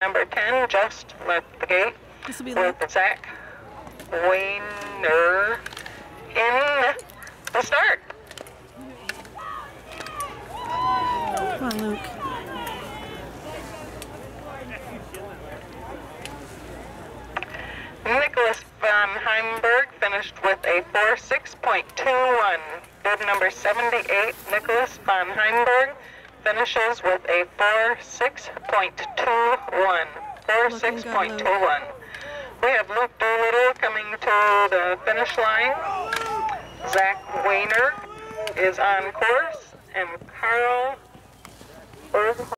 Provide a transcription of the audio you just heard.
Number 10 just left the gate This will be with Luke. Zach Weiner in the start. Come on, Luke. Nicholas von Heimberg finished with a 4.6.21. Bib number 78, Nicholas von Heimberg, finishes with a 4.6.21. 4.6.21. We have Luke Doolittle coming to the finish line. Zach Weiner is on course, and Carl.